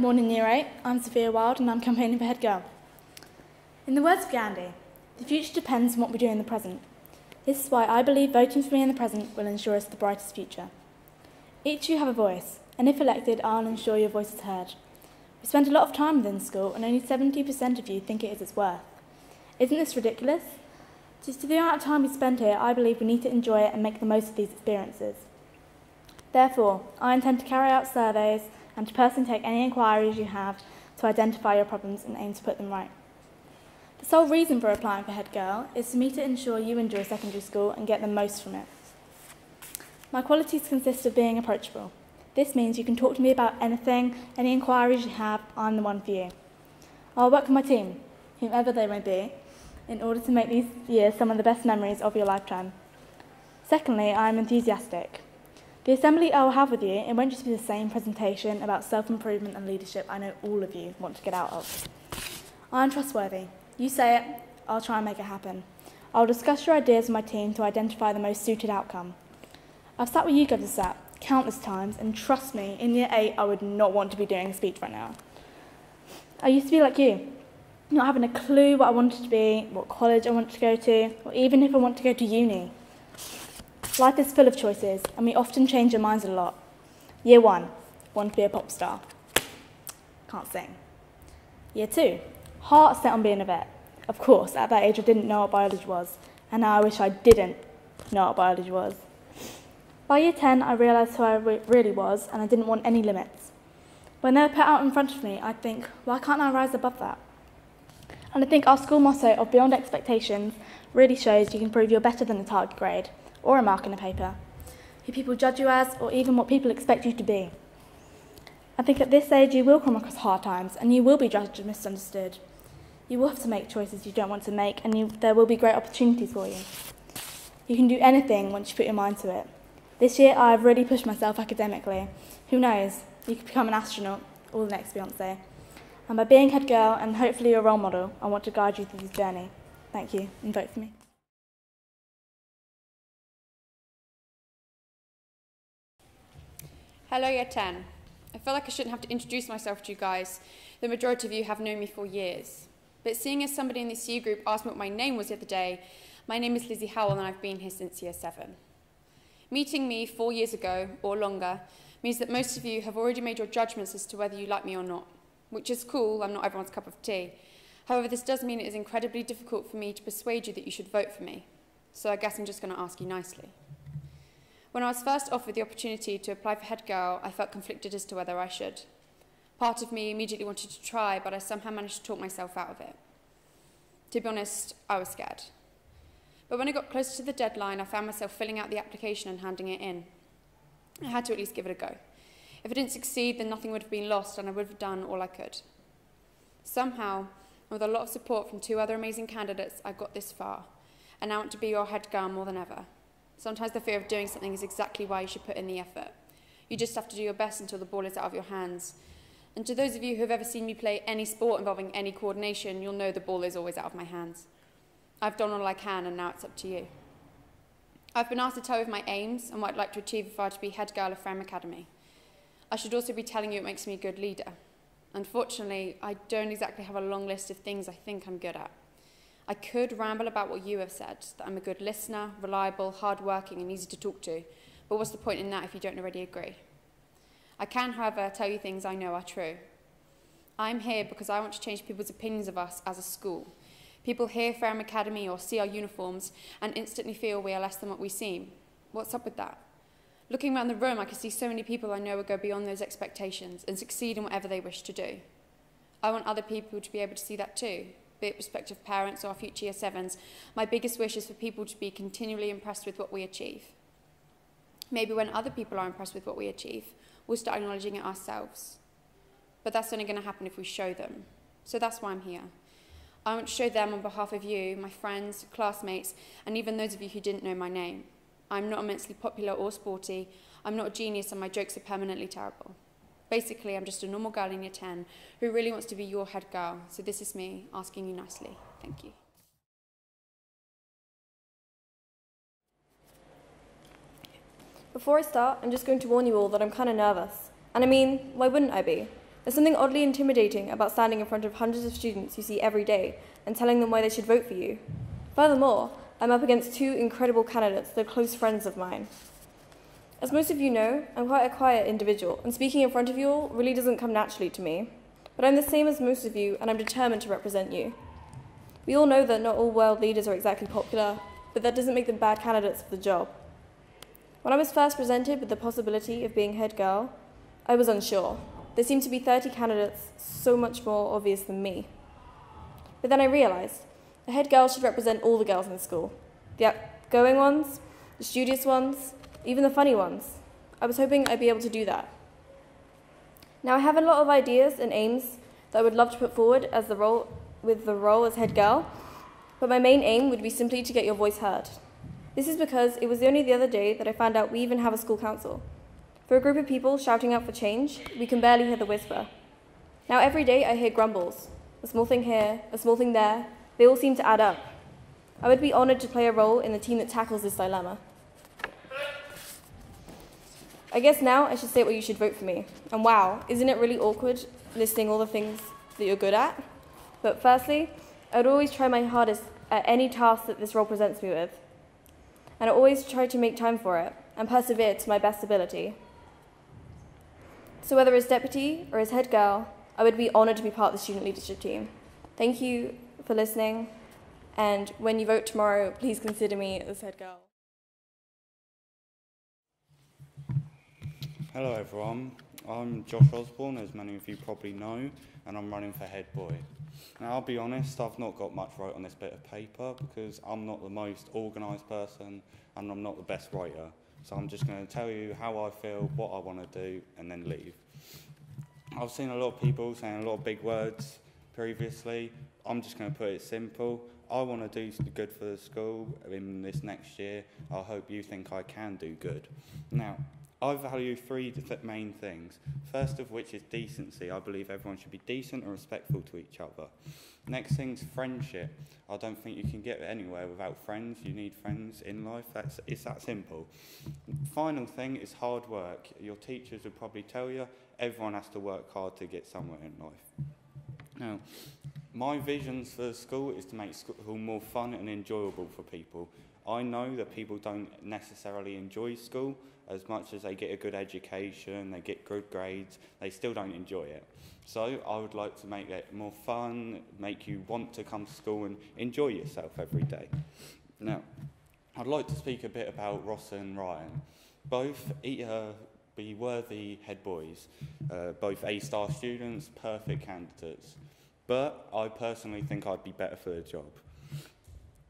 Good morning Year 8, I'm Sophia Wild and I'm campaigning for head girl. In the words of Gandhi, the future depends on what we do in the present. This is why I believe voting for me in the present will ensure us the brightest future. Each of you have a voice, and if elected, I'll ensure your voice is heard. We spend a lot of time within school, and only 70% of you think it is its worth. Isn't this ridiculous? Just to the amount of time we spend here, I believe we need to enjoy it and make the most of these experiences. Therefore, I intend to carry out surveys and to personally take any inquiries you have to identify your problems and aim to put them right. The sole reason for applying for Head Girl is for me to ensure you enjoy secondary school and get the most from it. My qualities consist of being approachable. This means you can talk to me about anything, any inquiries you have, I'm the one for you. I'll work with my team, whomever they may be, in order to make these years some of the best memories of your lifetime. Secondly, I am enthusiastic. The assembly I will have with you, it won't just be the same presentation about self-improvement and leadership I know all of you want to get out of. I am trustworthy. You say it, I'll try and make it happen. I'll discuss your ideas with my team to identify the most suited outcome. I've sat with you guys sat countless times, and trust me, in year eight, I would not want to be doing a speech right now. I used to be like you, not having a clue what I wanted to be, what college I wanted to go to, or even if I want to go to uni. Life is full of choices, and we often change our minds a lot. Year one, want to be a pop star. Can't sing. Year two, heart set on being a vet. Of course, at that age I didn't know what biology was, and now I wish I didn't know what biology was. By year 10, I realised who I re really was, and I didn't want any limits. When they were put out in front of me, I'd think, why can't I rise above that? And I think our school motto of Beyond Expectations really shows you can prove you're better than the target grade or a mark in a paper, who people judge you as, or even what people expect you to be. I think at this age you will come across hard times and you will be judged and misunderstood. You will have to make choices you don't want to make and you, there will be great opportunities for you. You can do anything once you put your mind to it. This year I've really pushed myself academically. Who knows, you could become an astronaut or the next Beyonce. And by being head girl and hopefully your role model, I want to guide you through this journey. Thank you and vote for me. Hello, Year 10. I feel like I shouldn't have to introduce myself to you guys. The majority of you have known me for years. But seeing as somebody in the CU group asked me what my name was the other day, my name is Lizzie Howell and I've been here since year 7. Meeting me four years ago, or longer, means that most of you have already made your judgments as to whether you like me or not, which is cool, I'm not everyone's cup of tea. However, this does mean it is incredibly difficult for me to persuade you that you should vote for me. So I guess I'm just going to ask you nicely. When I was first offered the opportunity to apply for head girl, I felt conflicted as to whether I should. Part of me immediately wanted to try, but I somehow managed to talk myself out of it. To be honest, I was scared. But when I got closer to the deadline, I found myself filling out the application and handing it in. I had to at least give it a go. If I didn't succeed, then nothing would have been lost and I would have done all I could. Somehow, with a lot of support from two other amazing candidates, I got this far, and I want to be your head girl more than ever. Sometimes the fear of doing something is exactly why you should put in the effort. You just have to do your best until the ball is out of your hands. And to those of you who have ever seen me play any sport involving any coordination, you'll know the ball is always out of my hands. I've done all I can, and now it's up to you. I've been asked to tell you of my aims and what I'd like to achieve if I were to be head girl of Fareham Academy. I should also be telling you it makes me a good leader. Unfortunately, I don't exactly have a long list of things I think I'm good at. I could ramble about what you have said, that I'm a good listener, reliable, hardworking, and easy to talk to, but what's the point in that if you don't already agree? I can, however, tell you things I know are true. I'm here because I want to change people's opinions of us as a school. People hear Fareham Academy or see our uniforms and instantly feel we are less than what we seem. What's up with that? Looking around the room, I can see so many people I know will go beyond those expectations and succeed in whatever they wish to do. I want other people to be able to see that too, be it prospective parents or future year sevens, my biggest wish is for people to be continually impressed with what we achieve. Maybe when other people are impressed with what we achieve, we'll start acknowledging it ourselves. But that's only going to happen if we show them. So that's why I'm here. I want to show them on behalf of you, my friends, classmates, and even those of you who didn't know my name. I'm not immensely popular or sporty. I'm not a genius, and my jokes are permanently terrible. Basically, I'm just a normal girl in year 10 who really wants to be your head girl. So this is me asking you nicely. Thank you. Before I start, I'm just going to warn you all that I'm kind of nervous. And I mean, why wouldn't I be? There's something oddly intimidating about standing in front of hundreds of students you see every day and telling them why they should vote for you. Furthermore, I'm up against two incredible candidates that are close friends of mine. As most of you know, I'm quite a quiet individual, and speaking in front of you all really doesn't come naturally to me. But I'm the same as most of you, and I'm determined to represent you. We all know that not all world leaders are exactly popular, but that doesn't make them bad candidates for the job. When I was first presented with the possibility of being head girl, I was unsure. There seemed to be 30 candidates so much more obvious than me. But then I realised the head girl should represent all the girls in the school the outgoing ones, the studious ones, even the funny ones. I was hoping I'd be able to do that. Now, I have a lot of ideas and aims that I would love to put forward as the role, with the role as head girl, but my main aim would be simply to get your voice heard. This is because it was only the other day that I found out we even have a school council. For a group of people shouting out for change, we can barely hear the whisper. Now, every day I hear grumbles a small thing here, a small thing there, they all seem to add up. I would be honoured to play a role in the team that tackles this dilemma. I guess now I should say what you should vote for me. And wow, isn't it really awkward listing all the things that you're good at? But firstly, I would always try my hardest at any task that this role presents me with. And I always try to make time for it and persevere to my best ability. So whether as deputy or as head girl, I would be honoured to be part of the student leadership team. Thank you for listening, and when you vote tomorrow, please consider me as head girl. Hello everyone, I'm Josh Osborne, as many of you probably know, and I'm running for head boy. Now I'll be honest, I've not got much right on this bit of paper because I'm not the most organised person and I'm not the best writer. So I'm just going to tell you how I feel, what I want to do, and then leave. I've seen a lot of people saying a lot of big words previously. I'm just going to put it simple. I want to do good for the school in this next year. I hope you think I can do good. Now, I value three main things. First of which is decency. I believe everyone should be decent and respectful to each other. Next thing's friendship. I don't think you can get anywhere without friends. You need friends in life. That's it's that simple. Final thing is hard work. Your teachers will probably tell you everyone has to work hard to get somewhere in life. Now, my visions for school is to make school more fun and enjoyable for people. I know that people don't necessarily enjoy school as much as they get a good education, they get good grades, they still don't enjoy it. So I would like to make it more fun, make you want to come to school and enjoy yourself every day. Now, I'd like to speak a bit about Ross and Ryan. Both uh, be worthy head boys, uh, both A-star students, perfect candidates. But I personally think I'd be better for the job.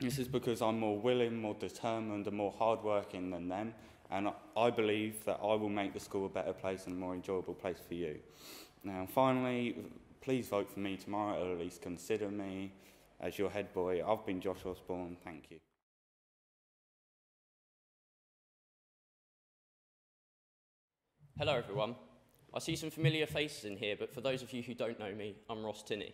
This is because I'm more willing, more determined, and more hardworking than them, and I believe that I will make the school a better place and a more enjoyable place for you. Now, finally, please vote for me tomorrow, or at least consider me as your head boy. I've been Josh Osborne. Thank you. Hello, everyone. I see some familiar faces in here, but for those of you who don't know me, I'm Ross Tinney.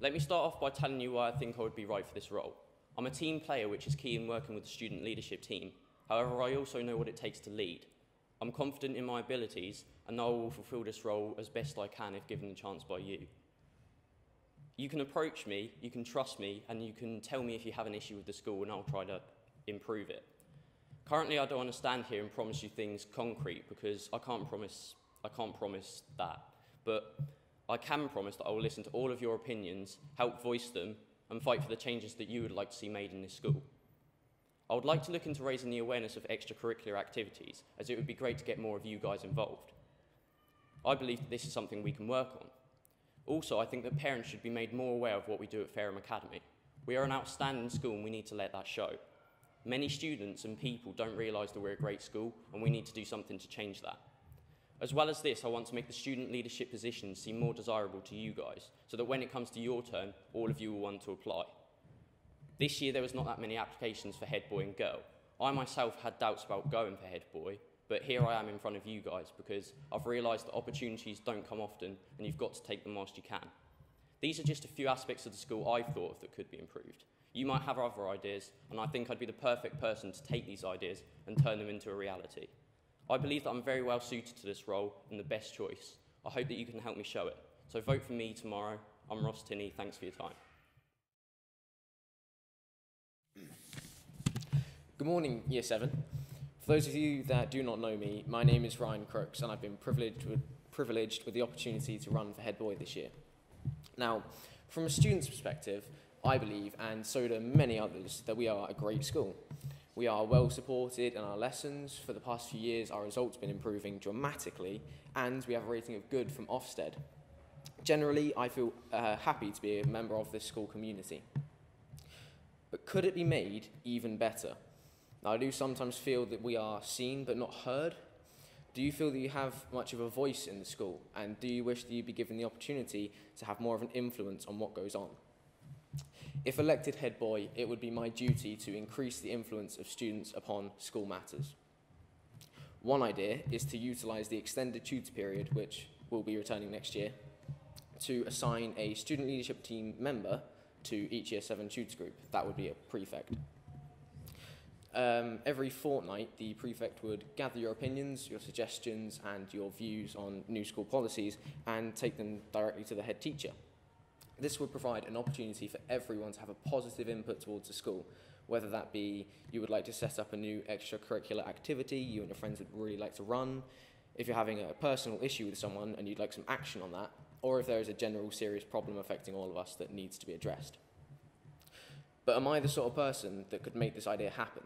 Let me start off by telling you why I think I would be right for this role. I'm a team player, which is key in working with the student leadership team. However, I also know what it takes to lead. I'm confident in my abilities, and I will fulfill this role as best I can if given the chance by you. You can approach me, you can trust me, and you can tell me if you have an issue with the school, and I'll try to improve it. Currently, I don't want to stand here and promise you things concrete because I can't promise, I can't promise that. But I can promise that I will listen to all of your opinions, help voice them, and fight for the changes that you would like to see made in this school. I would like to look into raising the awareness of extracurricular activities, as it would be great to get more of you guys involved. I believe that this is something we can work on. Also, I think that parents should be made more aware of what we do at Fareham Academy. We are an outstanding school and we need to let that show. Many students and people don't realise that we're a great school and we need to do something to change that. As well as this, I want to make the student leadership position seem more desirable to you guys, so that when it comes to your turn, all of you will want to apply. This year, there was not that many applications for head boy and girl. I myself had doubts about going for head boy, but here I am in front of you guys because I've realised that opportunities don't come often and you've got to take them whilst you can. These are just a few aspects of the school I've thought of that could be improved. You might have other ideas, and I think I'd be the perfect person to take these ideas and turn them into a reality. I believe that I'm very well suited to this role and the best choice. I hope that you can help me show it. So vote for me tomorrow. I'm Ross Tinney. Thanks for your time. Good morning, Year 7. For those of you that do not know me, my name is Ryan Crooks, and I've been privileged with, privileged with the opportunity to run for head boy this year. Now, from a student's perspective, I believe, and so do many others, that we are a great school. We are well supported in our lessons. For the past few years, our results have been improving dramatically, and we have a rating of good from Ofsted. Generally, I feel uh, happy to be a member of this school community. But could it be made even better? Now, I do sometimes feel that we are seen but not heard. Do you feel that you have much of a voice in the school? And do you wish that you'd be given the opportunity to have more of an influence on what goes on? If elected head boy, it would be my duty to increase the influence of students upon school matters. One idea is to utilise the extended tutor period, which will be returning next year, to assign a student leadership team member to each year 7 tutor group. That would be a prefect. Um, every fortnight, the prefect would gather your opinions, your suggestions, and your views on new school policies and take them directly to the head teacher. This would provide an opportunity for everyone to have a positive input towards the school, whether that be you would like to set up a new extracurricular activity you and your friends would really like to run, if you're having a personal issue with someone and you'd like some action on that, or if there is a general serious problem affecting all of us that needs to be addressed. But am I the sort of person that could make this idea happen?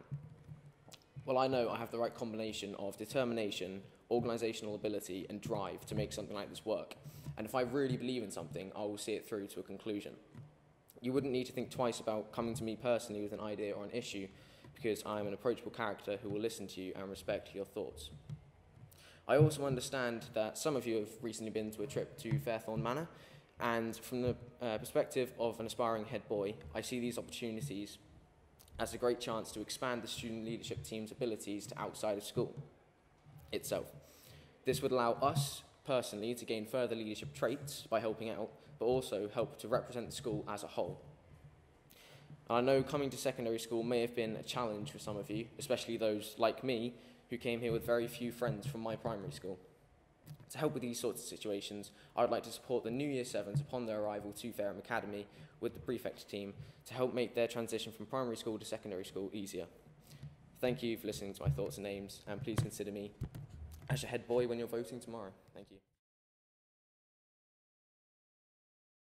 Well, I know I have the right combination of determination, organisational ability, and drive to make something like this work. And if I really believe in something, I will see it through to a conclusion. You wouldn't need to think twice about coming to me personally with an idea or an issue, because I am an approachable character who will listen to you and respect your thoughts. I also understand that some of you have recently been to a trip to Fairthorne Manor, and from the uh, perspective of an aspiring head boy, I see these opportunities as a great chance to expand the student leadership team's abilities to outside of school itself. This would allow us personally to gain further leadership traits by helping out, but also help to represent the school as a whole. And I know coming to secondary school may have been a challenge for some of you, especially those like me who came here with very few friends from my primary school. To help with these sorts of situations, I would like to support the new Year 7s upon their arrival to Fareham Academy with the prefect team to help make their transition from primary school to secondary school easier. Thank you for listening to my thoughts and aims, and please consider me as your head boy when you're voting tomorrow. Thank you.